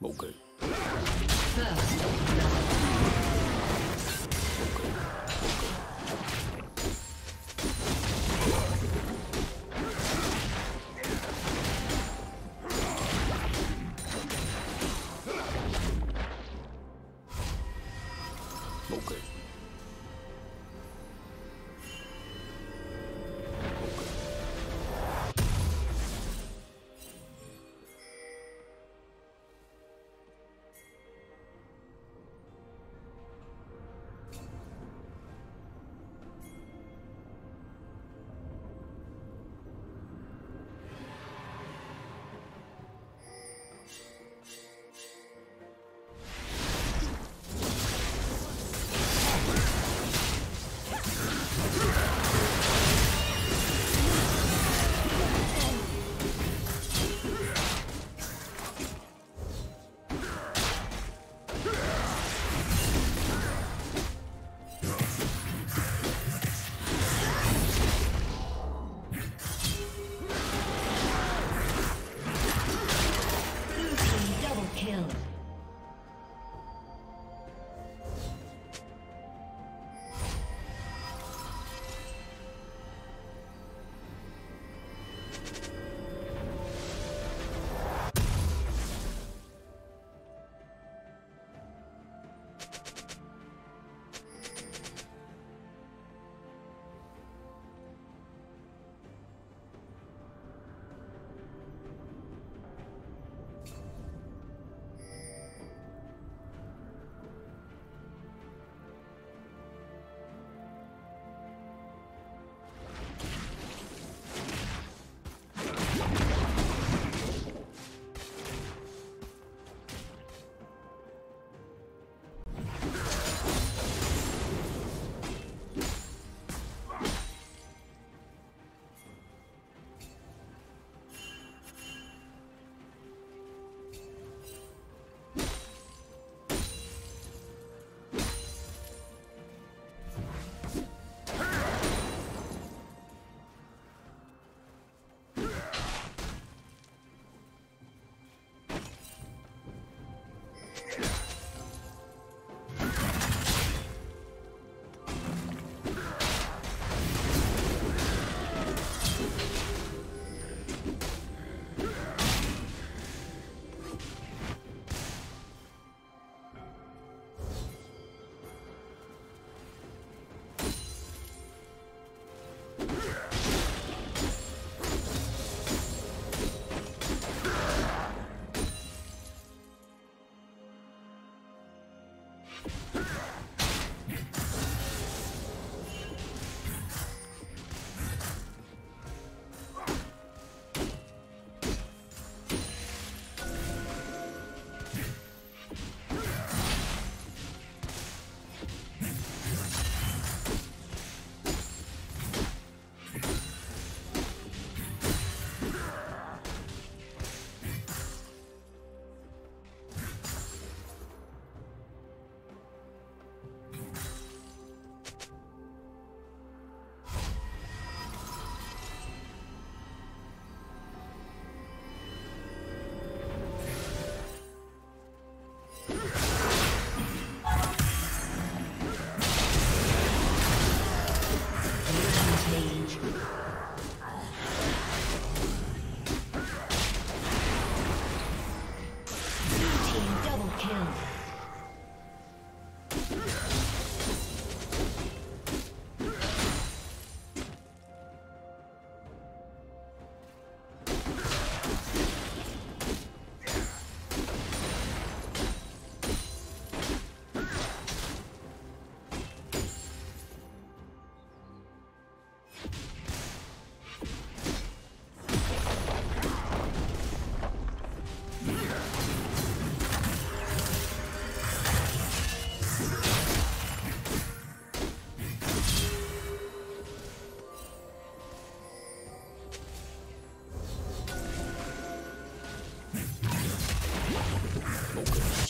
Okay. First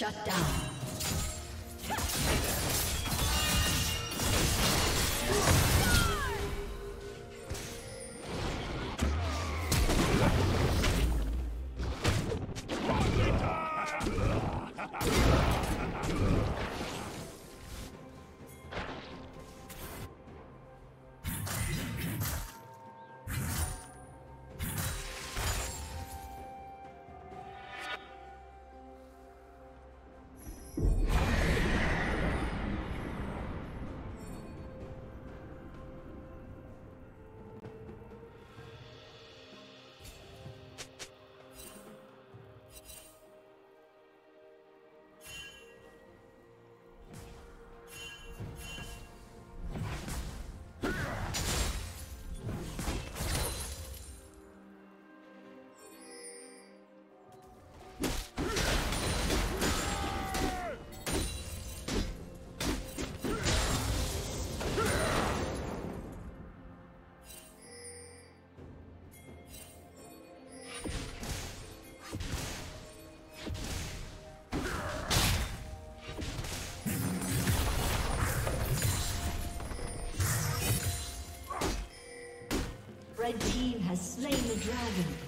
Shut down. Slain the dragon.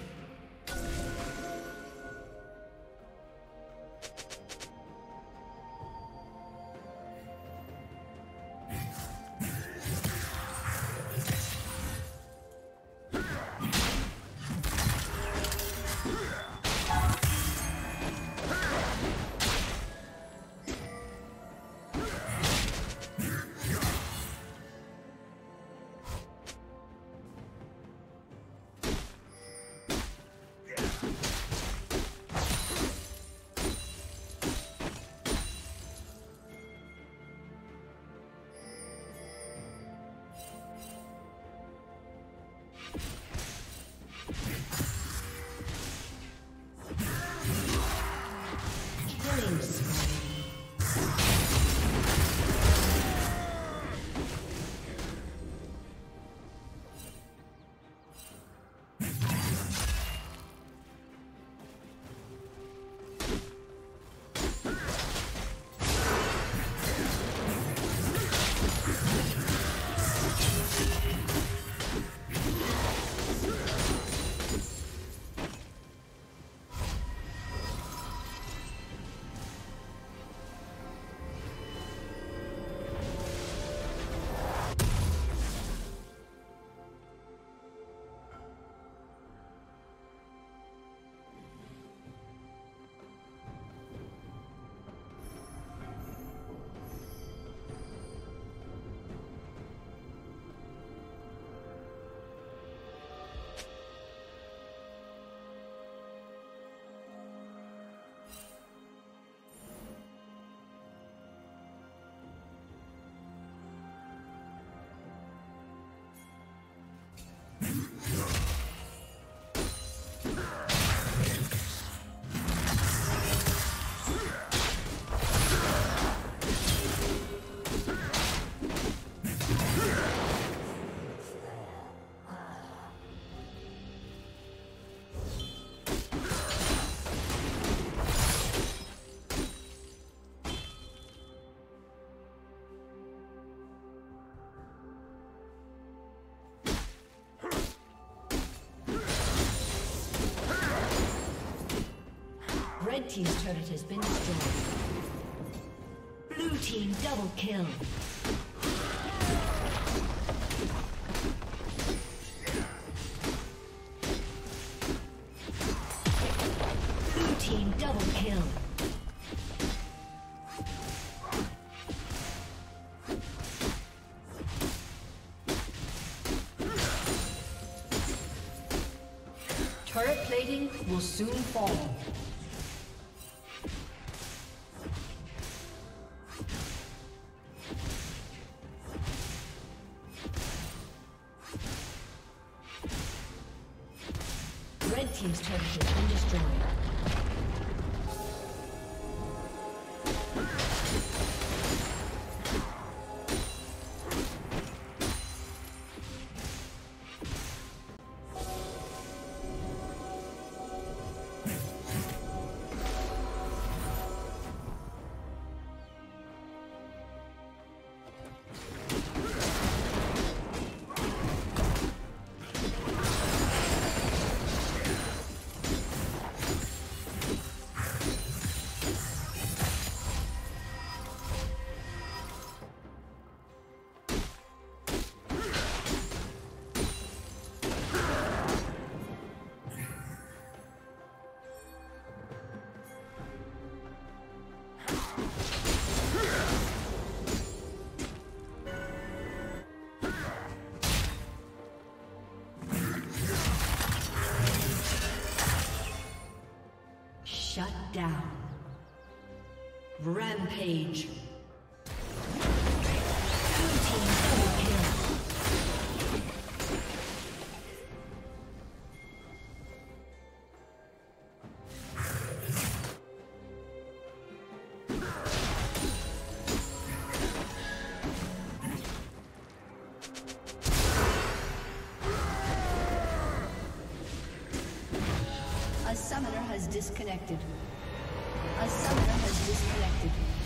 Team's turret has been destroyed. Blue team double kill. Blue team double kill. Turret plating will soon fall. been destroyed. Down. Rampage. A summoner has disconnected. A summoner has disconnected.